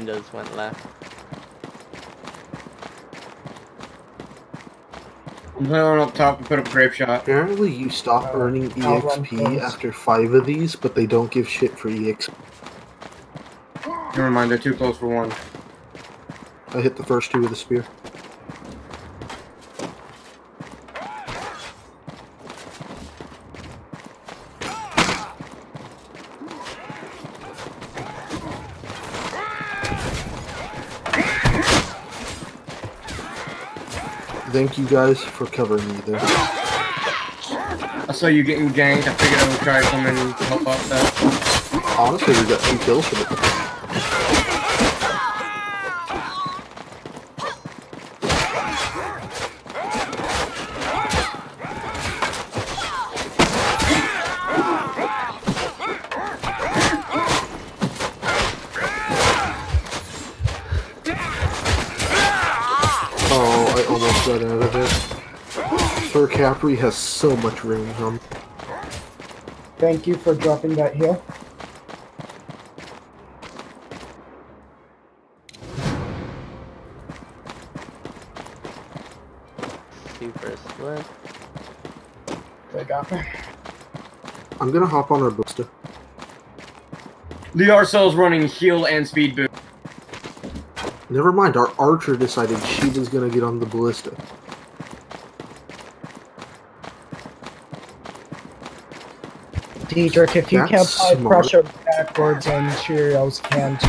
Windows went left. I'm going up top and put up grape shot. Apparently, you stop Uh, earning EXP after five of these, but they don't give shit for EXP. Never mind, they're too close for one. I hit the first two with a spear. Thank you guys for covering me there. I saw you getting ganked. I figured I would try to come and help out that. Honestly, we got two kills for it. Got it. Sir Capri has so much range on. Um. Thank you for dropping that heal. Super split. They got me. I'm gonna hop on our booster. The Arcel's running heal and speed boost. Never mind, our archer decided she was gonna get on the ballista. Diedrich, if you That's can't smart. pressure backwards and Cheerios can too.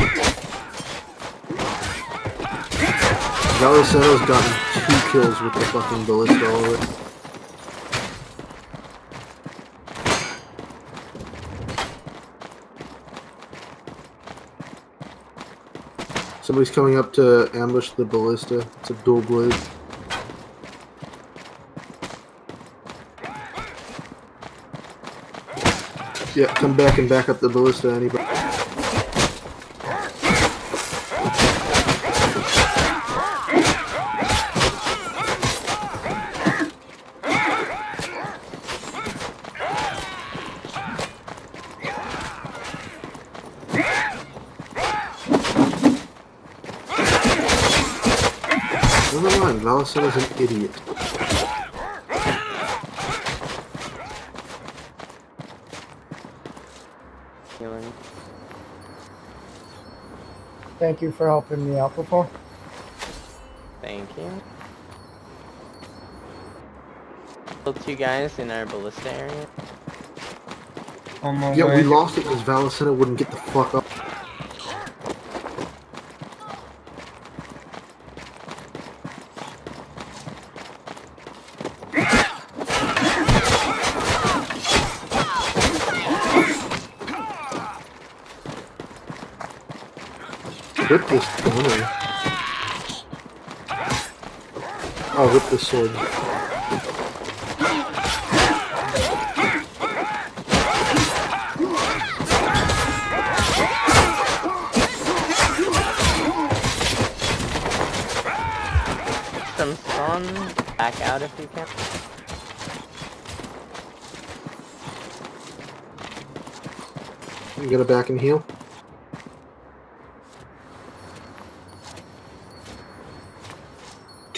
Valiceno's gotten two kills with the fucking ballista already. Somebody's coming up to ambush the ballista. It's a dual blade. Yeah, come back and back up the ballista, anybody. Never mind, Valiceno's an idiot. Thank you for helping me out before. Thank you. Still two guys in our ballista area. On my Yeah, way. we lost it because Valicena wouldn't get the fuck up. Rip this corner. Oh, rip this sword. Some sun. Back out if you can. You gotta back and heal.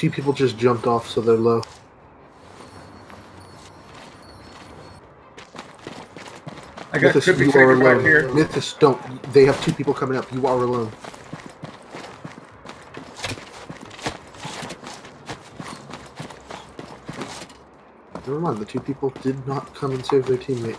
Two people just jumped off, so they're low. I got Mythos, you are alone. here. Mythos, don't. They have two people coming up. You are alone. Never mind, the two people did not come and save their teammate.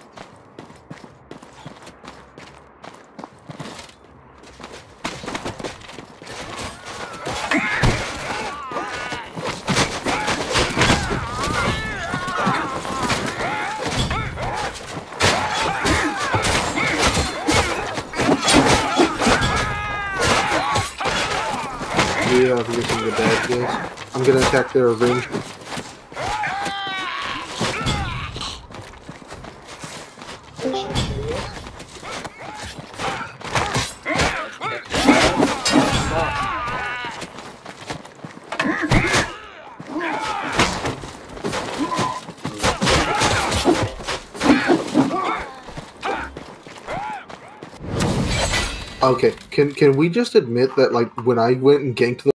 Yeah, I'm missing the bad guys. I'm gonna attack their range. Okay, can can we just admit that like when I went and ganked the